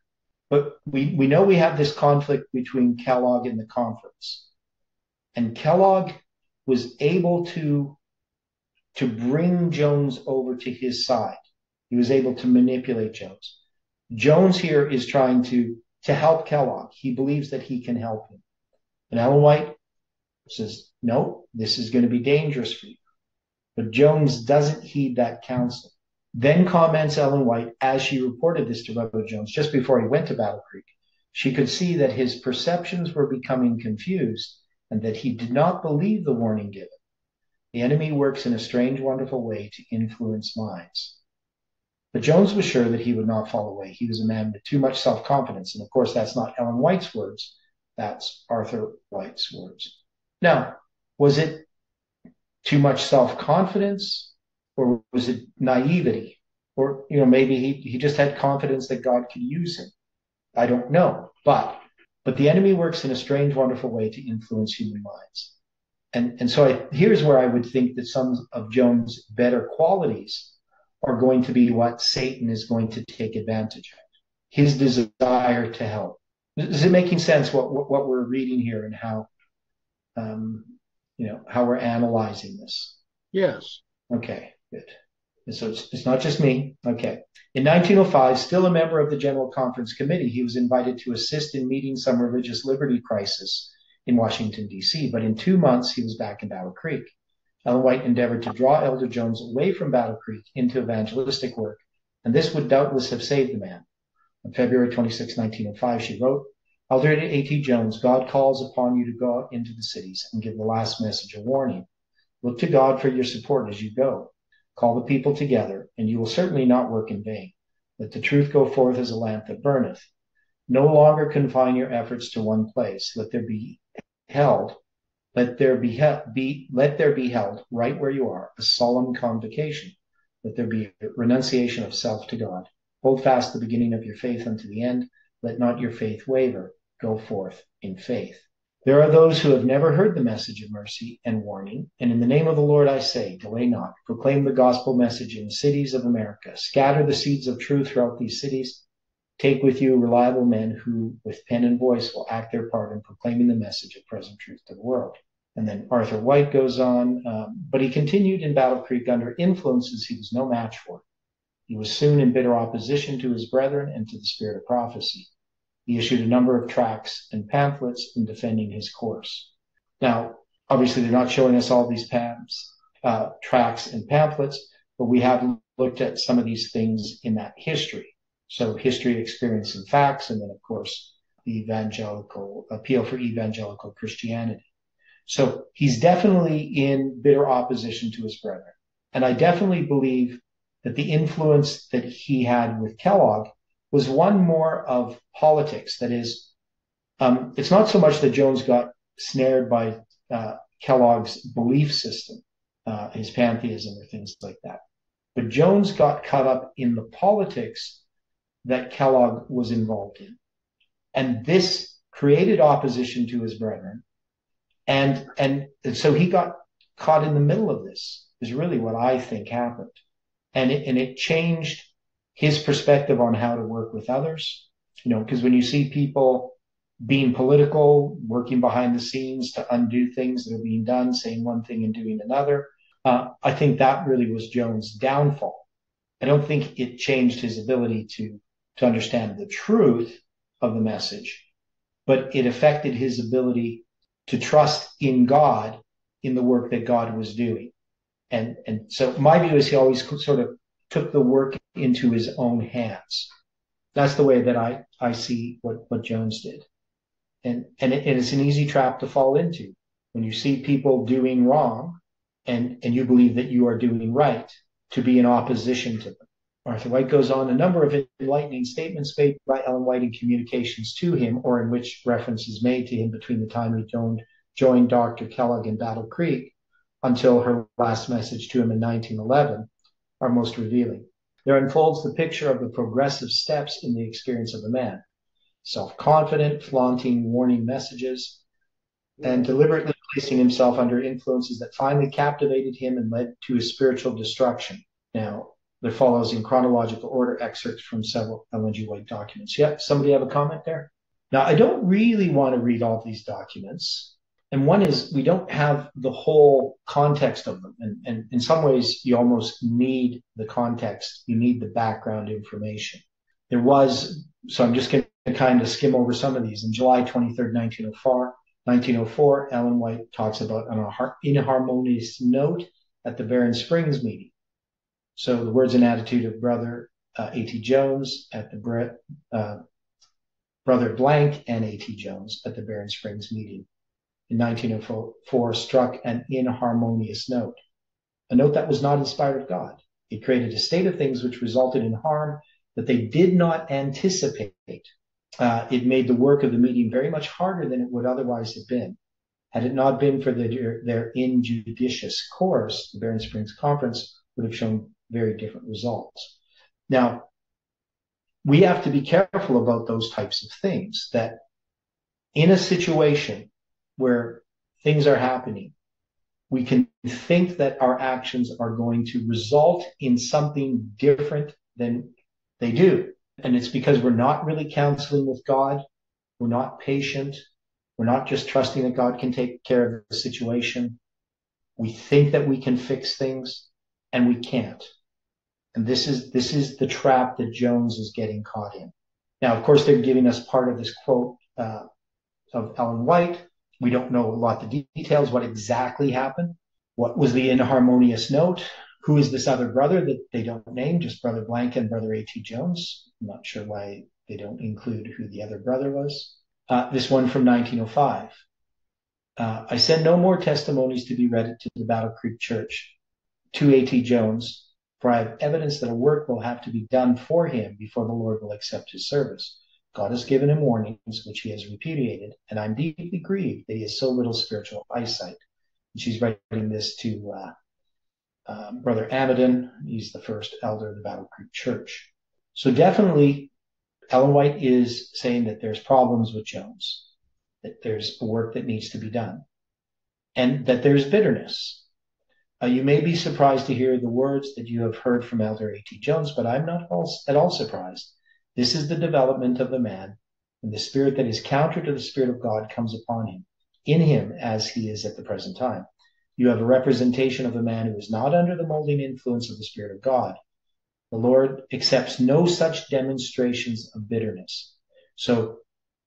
But we, we know we have this conflict between Kellogg and the conference. And Kellogg was able to, to bring Jones over to his side. He was able to manipulate Jones. Jones here is trying to, to help Kellogg. He believes that he can help him. And Ellen White says, no, this is going to be dangerous for you. But Jones doesn't heed that counsel. Then comments Ellen White as she reported this to Brother Jones just before he went to Battle Creek. She could see that his perceptions were becoming confused and that he did not believe the warning given. The enemy works in a strange, wonderful way to influence minds. But Jones was sure that he would not fall away. He was a man with too much self confidence. And of course, that's not Ellen White's words, that's Arthur White's words. Now, was it too much self confidence, or was it naivety? Or, you know, maybe he, he just had confidence that God could use him. I don't know. But but the enemy works in a strange, wonderful way to influence human minds. And and so I, here's where I would think that some of Jones' better qualities are going to be what Satan is going to take advantage of. His desire to help. Is it making sense what what, what we're reading here and how um, you know, how we're analyzing this. Yes. Okay, good. And so it's, it's not just me. Okay. In 1905, still a member of the General Conference Committee, he was invited to assist in meeting some religious liberty crisis in Washington, D.C. But in two months, he was back in Battle Creek. Ellen White endeavored to draw Elder Jones away from Battle Creek into evangelistic work, and this would doubtless have saved the man. On February 26, 1905, she wrote, Elder A.T. Jones, God calls upon you to go out into the cities and give the last message of warning. Look to God for your support as you go. Call the people together, and you will certainly not work in vain. Let the truth go forth as a lamp that burneth. No longer confine your efforts to one place. Let there be held, let there be, be let there be held right where you are a solemn convocation. Let there be renunciation of self to God. Hold fast the beginning of your faith unto the end. Let not your faith waver go forth in faith. There are those who have never heard the message of mercy and warning, and in the name of the Lord I say, delay not. Proclaim the gospel message in the cities of America. Scatter the seeds of truth throughout these cities. Take with you reliable men who, with pen and voice, will act their part in proclaiming the message of present truth to the world. And then Arthur White goes on, um, but he continued in Battle Creek under influences he was no match for. He was soon in bitter opposition to his brethren and to the spirit of prophecy. He issued a number of tracts and pamphlets in defending his course. Now, obviously, they're not showing us all these pams, uh, tracts and pamphlets, but we have looked at some of these things in that history. So history, experience, and facts, and then, of course, the evangelical appeal for evangelical Christianity. So he's definitely in bitter opposition to his brethren. And I definitely believe that the influence that he had with Kellogg was one more of politics. That is, um, it's not so much that Jones got snared by uh, Kellogg's belief system, uh, his pantheism or things like that, but Jones got caught up in the politics that Kellogg was involved in. And this created opposition to his brethren. And, and, and so he got caught in the middle of this is really what I think happened. And it, and it changed his perspective on how to work with others. You know, because when you see people being political, working behind the scenes to undo things that are being done, saying one thing and doing another. Uh, I think that really was Jones' downfall. I don't think it changed his ability to to understand the truth of the message, but it affected his ability to trust in God in the work that God was doing. And and so my view is he always sort of took the work into his own hands. That's the way that I, I see what, what Jones did. And, and, it, it's an easy trap to fall into when you see people doing wrong and, and you believe that you are doing right to be in opposition to them. Arthur White goes on a number of enlightening statements made by Ellen White in communications to him or in which reference is made to him between the time he joined, joined Dr. Kellogg in Battle Creek until her last message to him in 1911 are most revealing. There unfolds the picture of the progressive steps in the experience of the man self confident, flaunting warning messages, and deliberately placing himself under influences that finally captivated him and led to his spiritual destruction. Now, there follows in chronological order excerpts from several Ellen G. White documents. Yep, somebody have a comment there? Now, I don't really want to read all these documents. And one is we don't have the whole context of them. And, and in some ways, you almost need the context. You need the background information. There was, so I'm just going to kind of skim over some of these. In July 23rd, 1904, 1904, Ellen White talks about an inharmonious note at the Berrien Springs meeting. So the words and attitude of Brother uh, A.T. Jones at the uh, Brother Blank and A.T. Jones at the Berrien Springs meeting in 1904 struck an inharmonious note, a note that was not inspired of God. It created a state of things which resulted in harm that they did not anticipate. Uh, it made the work of the meeting very much harder than it would otherwise have been. Had it not been for the, their injudicious course, the Berrien Springs Conference would have shown very different results. Now, we have to be careful about those types of things that in a situation where things are happening, we can think that our actions are going to result in something different than they do. And it's because we're not really counseling with God. We're not patient. We're not just trusting that God can take care of the situation. We think that we can fix things and we can't. And this is, this is the trap that Jones is getting caught in. Now, of course, they're giving us part of this quote uh, of Ellen White, we don't know a lot of the details, what exactly happened. What was the inharmonious note? Who is this other brother that they don't name, just Brother Blank and Brother A.T. Jones? I'm not sure why they don't include who the other brother was. Uh, this one from 1905. Uh, I send no more testimonies to be read to the Battle Creek Church to A.T. Jones, for I have evidence that a work will have to be done for him before the Lord will accept his service. God has given him warnings, which he has repudiated, and I'm deeply grieved that he has so little spiritual eyesight. And she's writing this to uh, uh, Brother Amadon. He's the first elder of the Battle Creek Church. So definitely, Ellen White is saying that there's problems with Jones, that there's work that needs to be done, and that there's bitterness. Uh, you may be surprised to hear the words that you have heard from Elder A.T. Jones, but I'm not all, at all surprised this is the development of the man, and the spirit that is counter to the spirit of God comes upon him, in him as he is at the present time. You have a representation of a man who is not under the molding influence of the Spirit of God. The Lord accepts no such demonstrations of bitterness. So,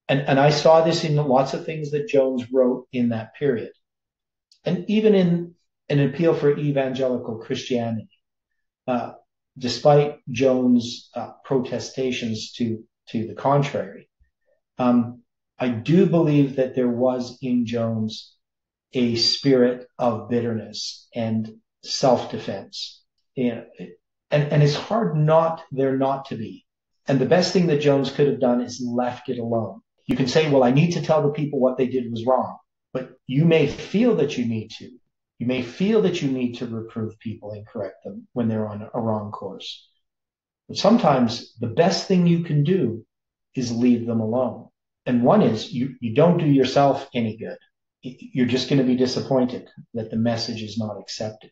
and, and I saw this in lots of things that Jones wrote in that period. And even in an appeal for evangelical Christianity. Uh, despite Jones' uh, protestations to to the contrary. Um, I do believe that there was in Jones a spirit of bitterness and self-defense. And, and, and it's hard not there not to be. And the best thing that Jones could have done is left it alone. You can say, well, I need to tell the people what they did was wrong, but you may feel that you need to. You may feel that you need to reprove people and correct them when they're on a wrong course. But sometimes the best thing you can do is leave them alone. And one is you, you don't do yourself any good. You're just going to be disappointed that the message is not accepted.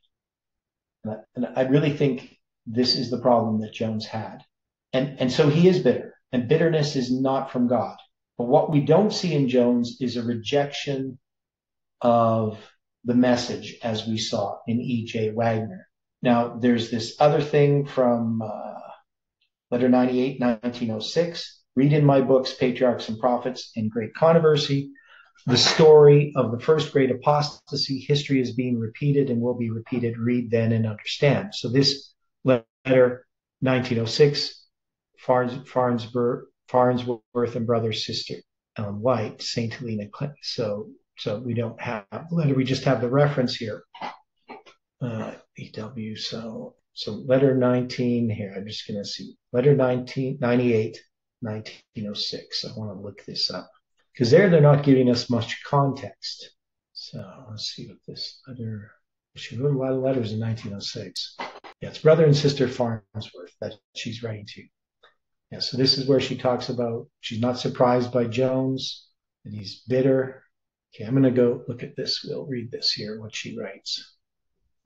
And I, and I really think this is the problem that Jones had. And, and so he is bitter and bitterness is not from God. But what we don't see in Jones is a rejection of the message as we saw in E.J. Waggoner. Now, there's this other thing from uh, letter 98, 1906. Read in my books, Patriarchs and Prophets in Great Controversy, the story of the first great apostasy. History is being repeated and will be repeated. Read then and understand. So this letter, 1906, Farnsworth, Farnsworth and brother, sister Ellen White, St. Helena Clinton. So, so we don't have letter. We just have the reference here. Uh, EW. So, so letter 19 here. I'm just going to see letter 19, 98, 1906. I want to look this up because there they're not giving us much context. So let's see what this letter. She wrote a lot of letters in 1906. Yeah, it's brother and sister Farnsworth that she's writing to. Yeah, so this is where she talks about she's not surprised by Jones and he's bitter. Okay, I'm going to go look at this. We'll read this here, what she writes.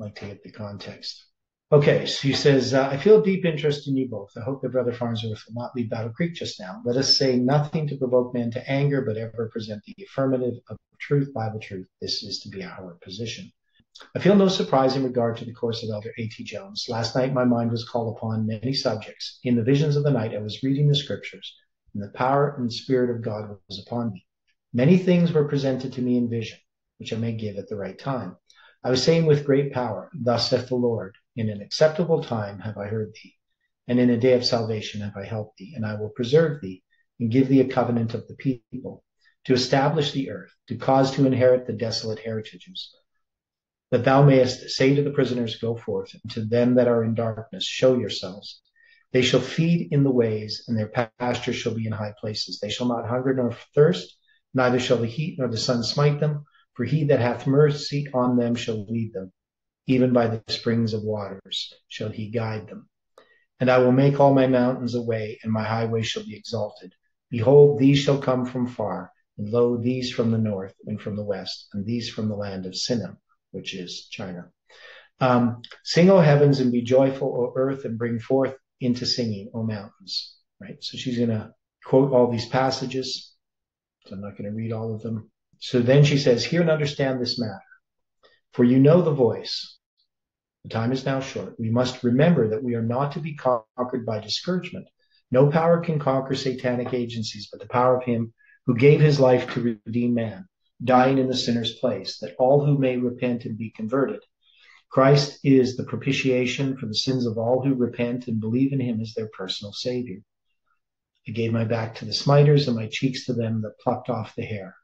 I'd like to get the context. Okay, she says, uh, I feel deep interest in you both. I hope that Brother Farnsworth will not leave Battle Creek just now. Let us say nothing to provoke men to anger, but ever present the affirmative of truth, Bible truth. This is to be our position. I feel no surprise in regard to the course of Elder A.T. Jones. Last night, my mind was called upon many subjects. In the visions of the night, I was reading the scriptures, and the power and spirit of God was upon me. Many things were presented to me in vision, which I may give at the right time. I was saying with great power, Thus saith the Lord, in an acceptable time have I heard thee, and in a day of salvation have I helped thee, and I will preserve thee, and give thee a covenant of the people, to establish the earth, to cause to inherit the desolate heritages, that thou mayest say to the prisoners, Go forth, and to them that are in darkness, show yourselves. They shall feed in the ways, and their pastures shall be in high places. They shall not hunger nor thirst, neither shall the heat nor the sun smite them, for he that hath mercy on them shall lead them even by the springs of waters shall he guide them. And I will make all my mountains a way, and my highways shall be exalted. Behold, these shall come from far, and lo, these from the north and from the west, and these from the land of Sinim, which is China. Um, sing, O heavens, and be joyful, O earth, and bring forth into singing, O mountains. Right? So she's going to quote all these passages. So I'm not going to read all of them. So then she says, Hear and understand this matter. For you know the voice. The time is now short. We must remember that we are not to be conquered by discouragement. No power can conquer satanic agencies, but the power of him who gave his life to redeem man, dying in the sinner's place, that all who may repent and be converted. Christ is the propitiation for the sins of all who repent and believe in him as their personal savior. I gave my back to the smiters and my cheeks to them that plucked off the hair.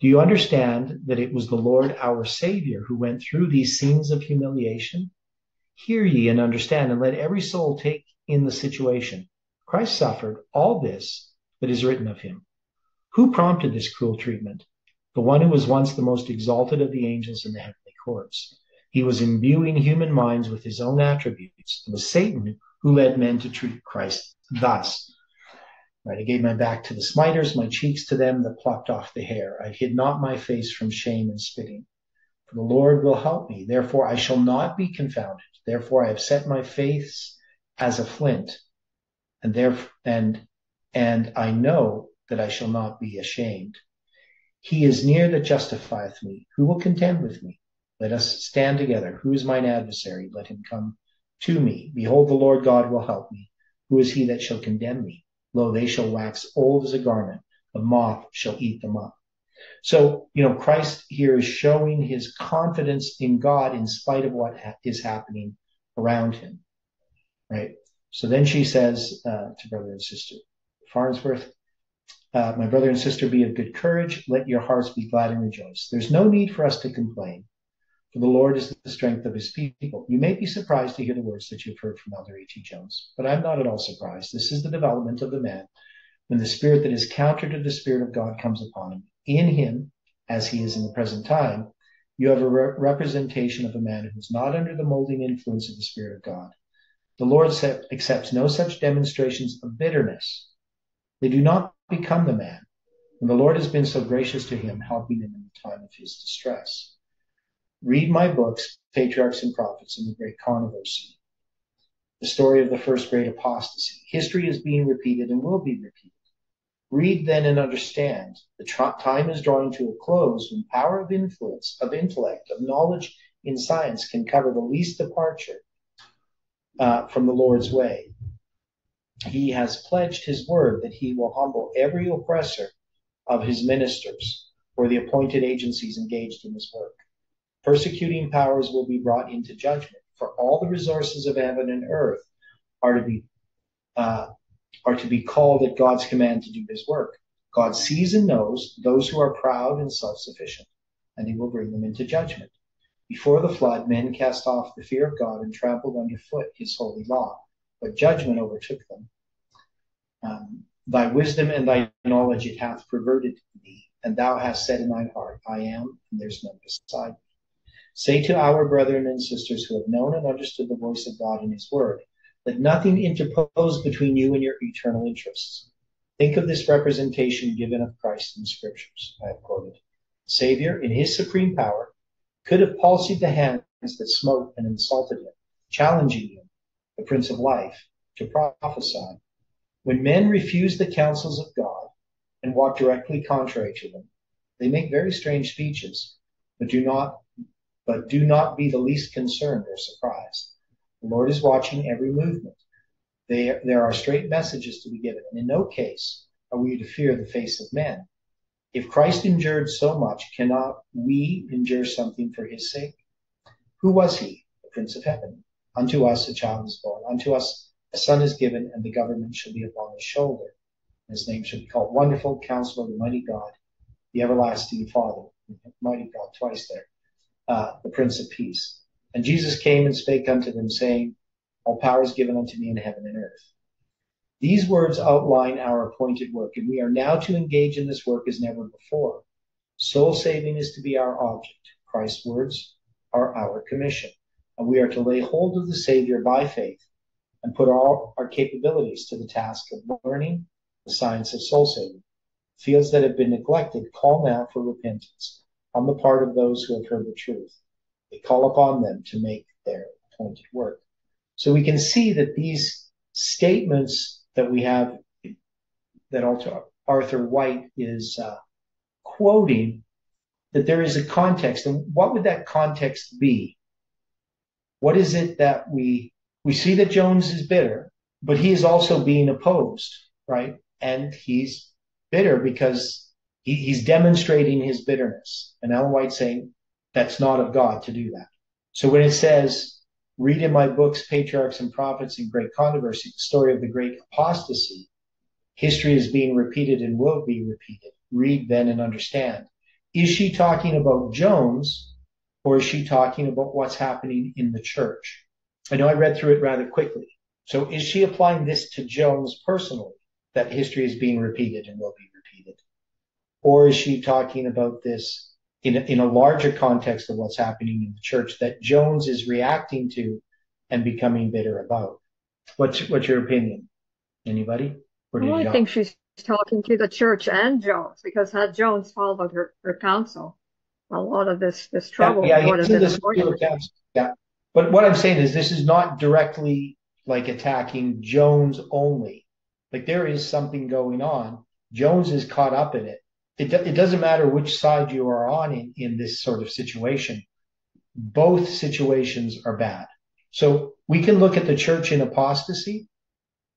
Do you understand that it was the Lord our Savior who went through these scenes of humiliation? Hear ye and understand, and let every soul take in the situation. Christ suffered all this that is written of him. Who prompted this cruel treatment? The one who was once the most exalted of the angels in the heavenly courts. He was imbuing human minds with his own attributes. It was Satan who led men to treat Christ thus. Right, I gave my back to the smiters, my cheeks to them that plucked off the hair. I hid not my face from shame and spitting. For the Lord will help me. Therefore I shall not be confounded. Therefore I have set my face as a flint, and there and and I know that I shall not be ashamed. He is near that justifieth me. Who will contend with me? Let us stand together. Who is mine adversary? Let him come to me. Behold, the Lord God will help me. Who is he that shall condemn me? Lo, they shall wax old as a garment. The moth shall eat them up. So, you know, Christ here is showing his confidence in God in spite of what ha- is happening around him. Right? So then she says uh, to brother and sister Farnsworth, uh, my brother and sister, be of good courage. Let your hearts be glad and rejoice. There's no need for us to complain, for the Lord is the strength of his people. You may be surprised to hear the words that you've heard from Elder A.T. Jones, but I'm not at all surprised. This is the development of the man when the spirit that is counter to the spirit of God comes upon him. In him, as he is in the present time, you have a re- representation of a man who is not under the molding influence of the Spirit of God. The Lord accepts no such demonstrations of bitterness. They do not become the man. And the Lord has been so gracious to him, helping him in the time of his distress. Read my books, Patriarchs and Prophets, and the Great Controversy. The story of the first great apostasy. History is being repeated and will be repeated. Read then and understand. The time is drawing to a close when power of influence, of intellect, of knowledge in science can cover the least departure uh, from the Lord's way. He has pledged his word that he will humble every oppressor of his ministers or the appointed agencies engaged in his work. Persecuting powers will be brought into judgment, for all the resources of heaven and earth are to be uh, are to be called at God's command to do his work. God sees and knows those who are proud and self-sufficient, and he will bring them into judgment. Before the flood, men cast off the fear of God and trampled underfoot his holy law, but judgment overtook them. Um, thy wisdom and thy knowledge it hath perverted thee, and thou hast said in thine heart, I am, and there's none beside me. Say to our brethren and sisters who have known and understood the voice of God in his word, let nothing interpose between you and your eternal interests. Think of this representation given of Christ in the scriptures. I have quoted. Savior, in his supreme power, could have palsied the hands that smote and insulted him, challenging him, the Prince of Life, to prophesy. When men refuse the counsels of God and walk directly contrary to them, they make very strange speeches, but do not but do not be the least concerned or surprised. The Lord is watching every movement. They, there are straight messages to be given, and in no case are we to fear the face of men. If Christ endured so much, cannot we endure something for his sake? Who was he? The Prince of Heaven. Unto us a child is born. Unto us a son is given, and the government shall be upon his shoulder. His name shall be called Wonderful Counselor, the Mighty God, the Everlasting Father. Mighty God, twice there. Uh, the Prince of Peace. And Jesus came and spake unto them, saying, All power is given unto me in heaven and earth. These words outline our appointed work, and we are now to engage in this work as never before. Soul saving is to be our object. Christ's words are our commission, and we are to lay hold of the Savior by faith and put all our capabilities to the task of learning the science of soul saving. Fields that have been neglected call now for repentance on the part of those who have heard the truth. They call upon them to make their appointed work. So we can see that these statements that we have, that Arthur White is uh, quoting, that there is a context. And what would that context be? What is it that we, we see that Jones is bitter, but he is also being opposed, right? And he's bitter because he, he's demonstrating his bitterness. And Ellen White saying, that's not of God to do that. So when it says, read in my books, Patriarchs and Prophets and Great Controversy, the story of the great apostasy, history is being repeated and will be repeated. Read then and understand. Is she talking about Jones or is she talking about what's happening in the church? I know I read through it rather quickly. So is she applying this to Jones personally, that history is being repeated and will be repeated? Or is she talking about this in a, in a larger context of what's happening in the church that Jones is reacting to and becoming bitter about. What's what's your opinion? Anybody? Well, I think she's talking to the church and Jones because had Jones followed her, her counsel, a lot of this this trouble yeah, yeah, would have been avoided. Yeah, but what I'm saying is this is not directly like attacking Jones only. Like there is something going on. Jones is caught up in it it, it doesn't matter which side you are on in, in this sort of situation. Both situations are bad. So we can look at the church in apostasy,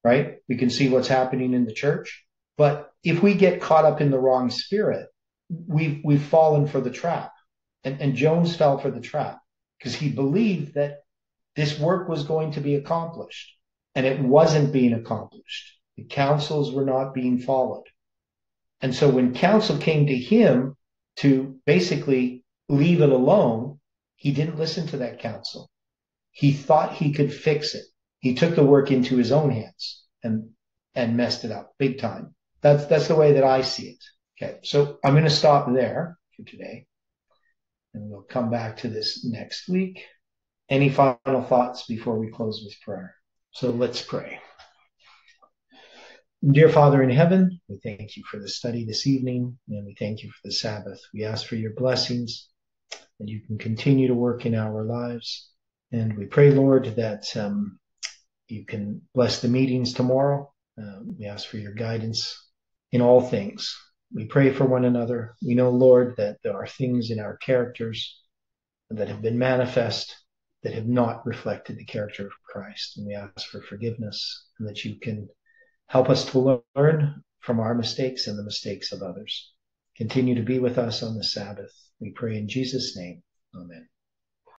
right? We can see what's happening in the church. But if we get caught up in the wrong spirit, we've, we've fallen for the trap. And, and Jones fell for the trap because he believed that this work was going to be accomplished and it wasn't being accomplished. The counsels were not being followed. And so when counsel came to him to basically leave it alone, he didn't listen to that counsel. He thought he could fix it. He took the work into his own hands and, and messed it up big time. That's, that's the way that I see it. Okay. So I'm going to stop there for today and we'll come back to this next week. Any final thoughts before we close with prayer? So let's pray. Dear Father in heaven, we thank you for the study this evening and we thank you for the Sabbath. We ask for your blessings that you can continue to work in our lives. And we pray, Lord, that um, you can bless the meetings tomorrow. Uh, we ask for your guidance in all things. We pray for one another. We know, Lord, that there are things in our characters that have been manifest that have not reflected the character of Christ. And we ask for forgiveness and that you can help us to learn from our mistakes and the mistakes of others. Continue to be with us on the Sabbath. We pray in Jesus' name. Amen.